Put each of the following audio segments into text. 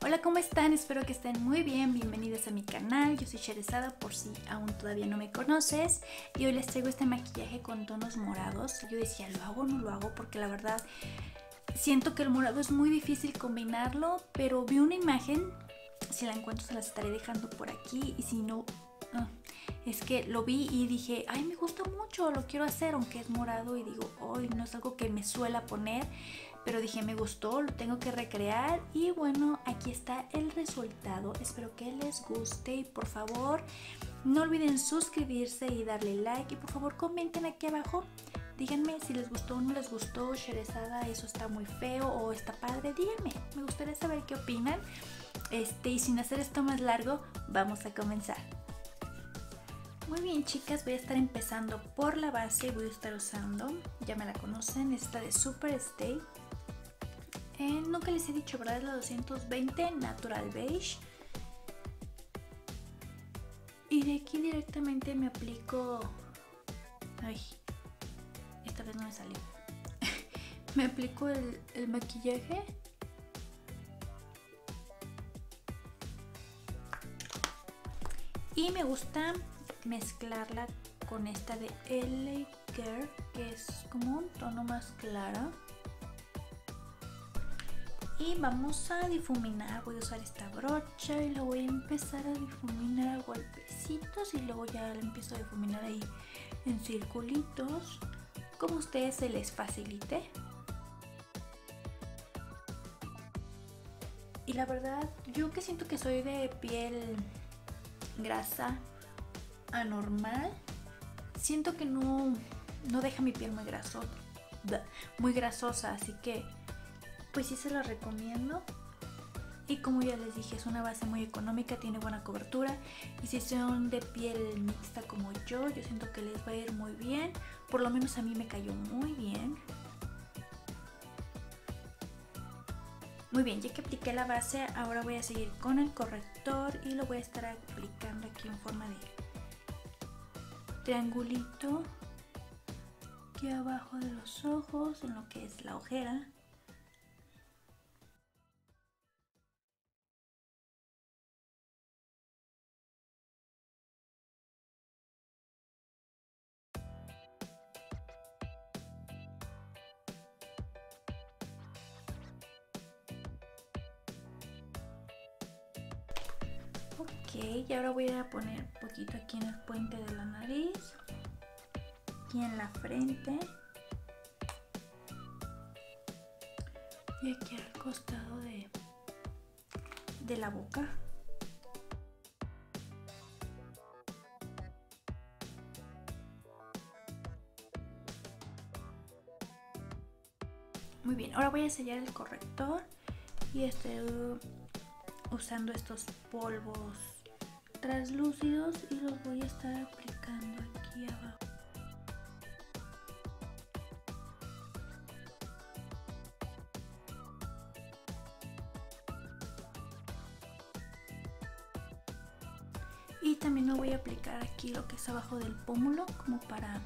Hola, ¿cómo están? Espero que estén muy bien. Bienvenidos a mi canal. Yo soy Sherezada por si aún todavía no me conoces. Y hoy les traigo este maquillaje con tonos morados. Yo decía, ¿lo hago o no lo hago? Porque la verdad siento que el morado es muy difícil combinarlo. Pero vi una imagen. Si la encuentro se las estaré dejando por aquí. Y si no... Es que lo vi y dije, ay, me gusta mucho, lo quiero hacer, aunque es morado. Y digo, hoy no es algo que me suela poner pero dije me gustó, lo tengo que recrear y bueno, aquí está el resultado. Espero que les guste y por favor no olviden suscribirse y darle like y por favor comenten aquí abajo. Díganme si les gustó o no les gustó, Sherezada, eso está muy feo o está padre. Díganme, me gustaría saber qué opinan. Este, y sin hacer esto más largo, vamos a comenzar. Muy bien chicas, voy a estar empezando por la base, voy a estar usando, ya me la conocen, esta de Super Stay eh, nunca les he dicho, ¿verdad? Es la 220 Natural Beige. Y de aquí directamente me aplico... Ay, esta vez no me salió. me aplico el, maquillaje. Y me gusta mezclarla con esta de LA Girl, que es como un tono más claro y vamos a difuminar. Voy a usar esta brocha y lo voy a empezar a difuminar a golpecitos y luego ya lo empiezo a difuminar ahí en circulitos como a ustedes se les facilite. Y la verdad yo que siento que soy de piel grasa anormal siento que no, no deja mi piel muy grasosa muy grasosa así que pues sí se lo recomiendo. Y como ya les dije, es una base muy económica, tiene buena cobertura. Y si son de piel mixta como yo, yo siento que les va a ir muy bien. Por lo menos a mí me cayó muy bien. Muy bien, ya que apliqué la base, ahora voy a seguir con el corrector y lo voy a estar aplicando aquí en forma de triangulito aquí abajo de los ojos, en lo que es la ojera. Ok, y ahora voy a poner un poquito aquí en el puente de la nariz. Aquí en la frente. Y aquí al costado de, de la boca. Muy bien, ahora voy a sellar el corrector y este usando estos polvos translúcidos y los voy a estar aplicando aquí abajo. Y también lo voy a aplicar aquí lo que es abajo del pómulo como para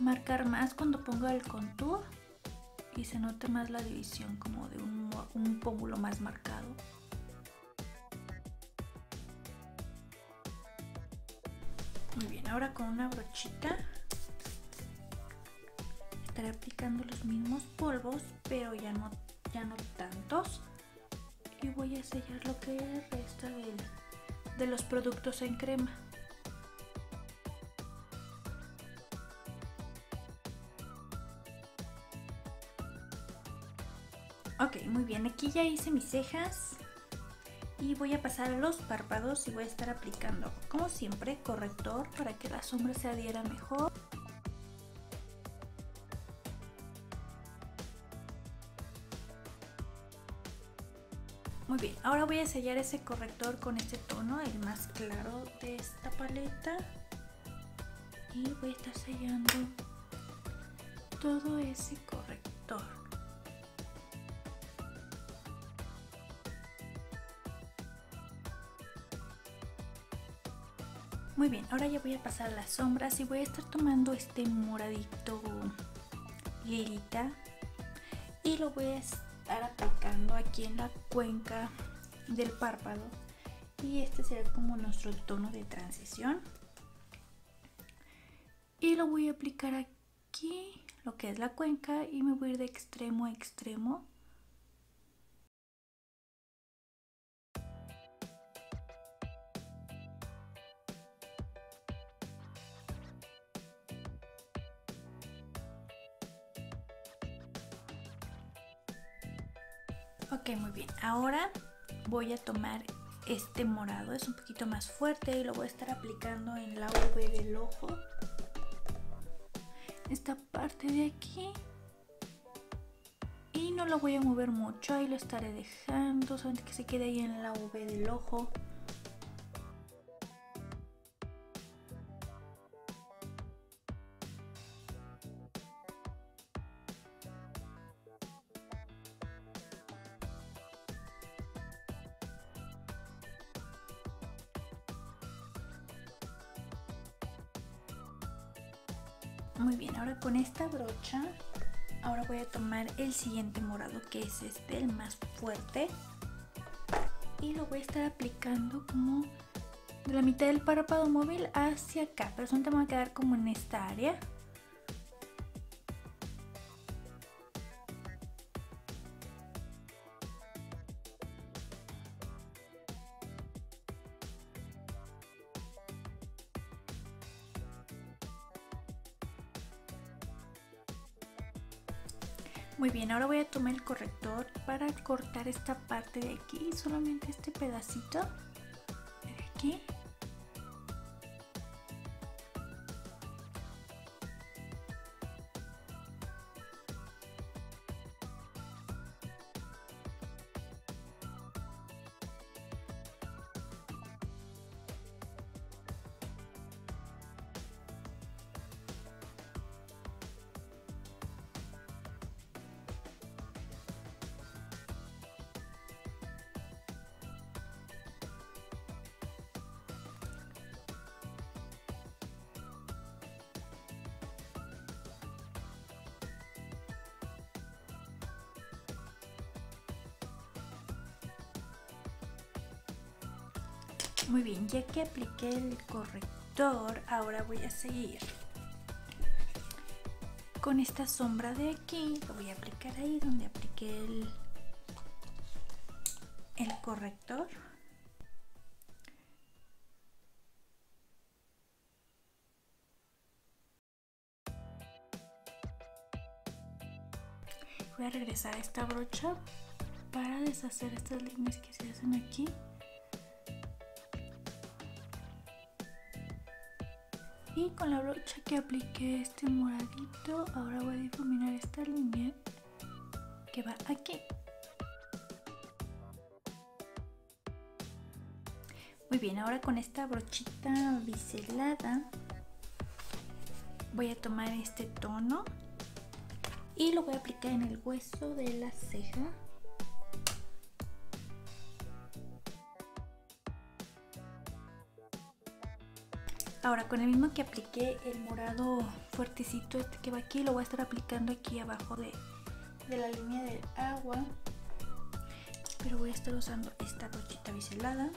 marcar más cuando ponga el contour y se note más la división como de un, un pómulo más marcado. Muy bien, ahora con una brochita estaré aplicando los mismos polvos, pero ya no, ya no tantos. Y voy a sellar lo que resta de, de los productos en crema. Ok, muy bien, aquí ya hice mis cejas y voy a pasar a los párpados y voy a estar aplicando, como siempre, corrector para que la sombra se adhiera mejor. Muy bien, ahora voy a sellar ese corrector con este tono, el más claro de esta paleta. Y voy a estar sellando todo ese corrector. Muy bien, ahora ya voy a pasar las sombras y voy a estar tomando este moradito lilita y lo voy estar aplicando aquí en la cuenca del párpado. Y este será como nuestro tono de transición. Y lo voy a aplicar aquí lo que es la cuenca y me voy a ir de extremo a extremo Ahora voy a tomar este morado, es un poquito más fuerte y lo voy a estar aplicando en la V del ojo. Esta parte de aquí. Y no lo voy a mover mucho, ahí lo estaré dejando, solamente que se quede ahí en la V del ojo. Muy bien, ahora con esta brocha, ahora voy a tomar el siguiente morado que es este, el más fuerte. Y lo voy a estar aplicando como de la mitad del párpado móvil hacia acá. Pero solamente me va a quedar como en esta área. Muy bien, ahora voy a tomar el corrector para cortar esta parte de aquí, solamente este pedacito de aquí. Muy bien, ya que apliqué el corrector, ahora voy a seguir con esta sombra de aquí. Lo voy a aplicar ahí donde apliqué el, el corrector. Voy a regresar a esta brocha para deshacer estas líneas que se hacen aquí. Y con la brocha que apliqué este moradito ahora voy a difuminar esta línea que va aquí. Muy bien ahora con esta brochita biselada voy a tomar este tono y lo voy a aplicar en el hueso de la ceja Ahora con el mismo que apliqué el morado fuertecito este que va aquí, lo voy a estar aplicando aquí abajo de, de la línea del agua. Pero voy a estar usando esta brochita biselada.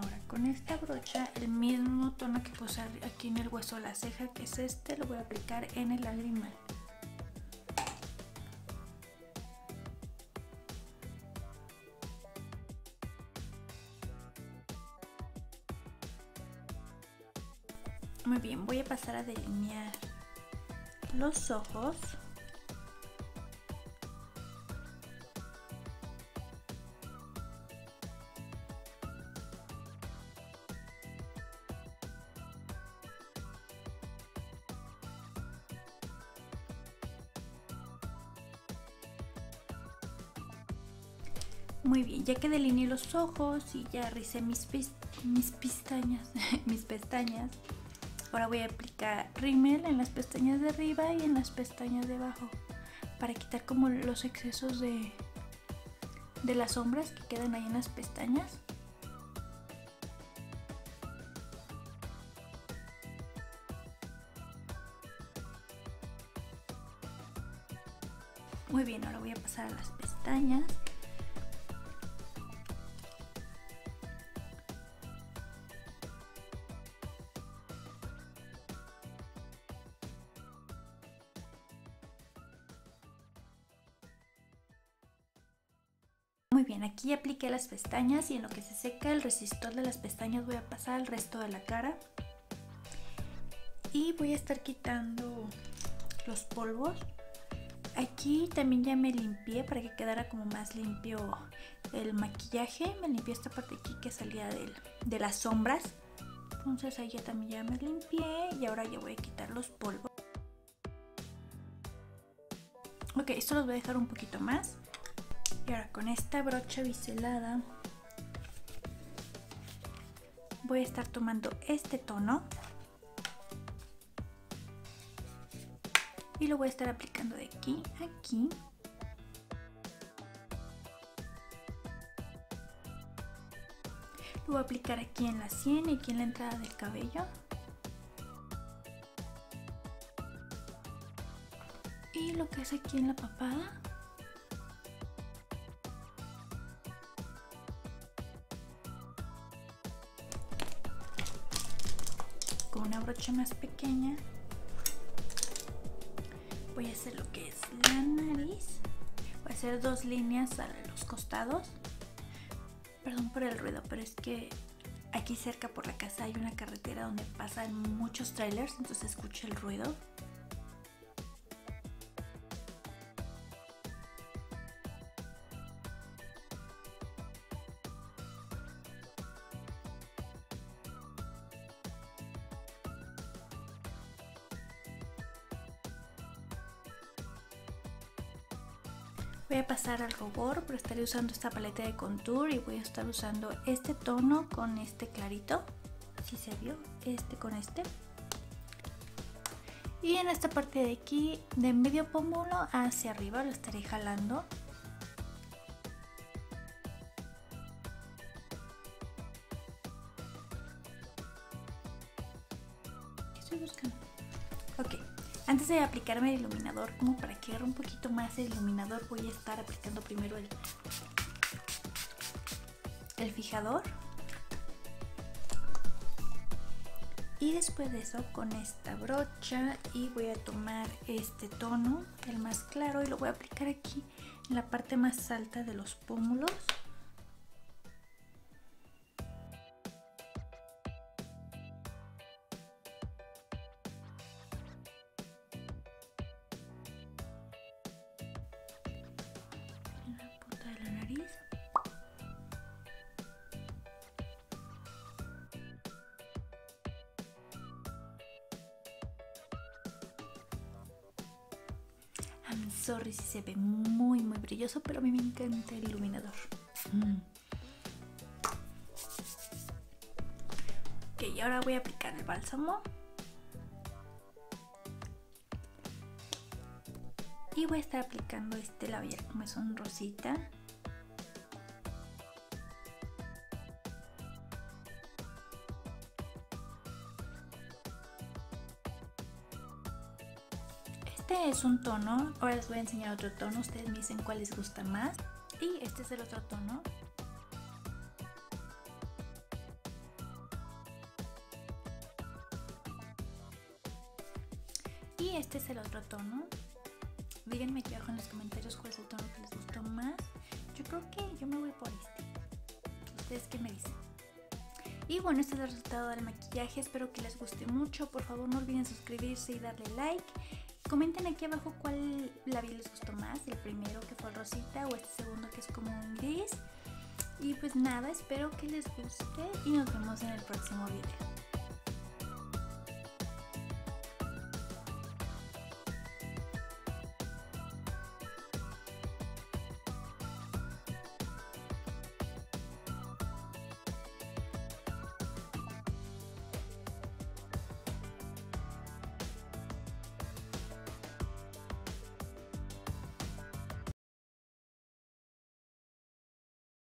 Ahora con esta brocha, el mismo tono que puse aquí en el hueso de la ceja, que es este, lo voy a aplicar en el lagrimal. Muy bien, voy a pasar a delinear los ojos. ya que delineé los ojos y ya ricé mis, mis pestañas, mis pestañas, ahora voy a aplicar rímel en las pestañas de arriba y en las pestañas de abajo para quitar como los excesos de, de las sombras que quedan ahí en las pestañas. Muy bien, ahora voy a pasar a las pestañas. Muy bien, aquí apliqué las pestañas y en lo que se seca el resistor de las pestañas voy a pasar el resto de la cara. Y voy a estar quitando los polvos. Aquí también ya me limpié para que quedara como más limpio el maquillaje. Me limpié esta parte aquí que salía de, de las sombras. Entonces ahí ya también ya me limpié y ahora ya voy a quitar los polvos. Ok, esto los voy a dejar un poquito más. Y ahora con esta brocha biselada voy a estar tomando este tono y lo voy a estar aplicando de aquí a aquí. Lo voy a aplicar aquí en la sien y aquí en la entrada del cabello. Y lo que es aquí en la papada. Brocha más pequeña. Voy a hacer lo que es la nariz. Voy a hacer dos líneas a los costados. Perdón por el ruido pero es que aquí cerca por la casa hay una carretera donde pasan muchos trailers entonces escucho el ruido Voy a pasar al rubor, pero estaré usando esta paleta de contour y voy a estar usando este tono con este clarito. Si se vio, este con este. Y en esta parte de aquí, de medio pómulo hacia arriba, lo estaré jalando. De aplicarme el iluminador, como para que agarre un poquito más el iluminador, voy a estar aplicando primero el, el fijador. Y después de eso con esta brocha y voy a tomar este tono, el más claro, y lo voy a aplicar aquí en la parte más alta de los pómulos. Sorry se ve muy muy brilloso, pero a mí me encanta el iluminador. Mm. Ok, ahora voy a aplicar el bálsamo. Y voy a estar aplicando este labial como es un rosita. Es un tono, ahora les voy a enseñar otro tono, ustedes me dicen cuál les gusta más. Y este es el otro tono. Y este es el otro tono. Díganme aquí abajo en los comentarios cuál es el tono que les gustó más. Yo creo que yo me voy por este. ¿Ustedes qué me dicen? Y bueno, este es el resultado del maquillaje. Espero que les guste mucho. Por favor, no olviden suscribirse y darle like. Comenten aquí abajo cuál labial les gustó más, el primero que fue rosita o este segundo que es como un gris. Y pues nada, espero que les guste y nos vemos en el próximo video.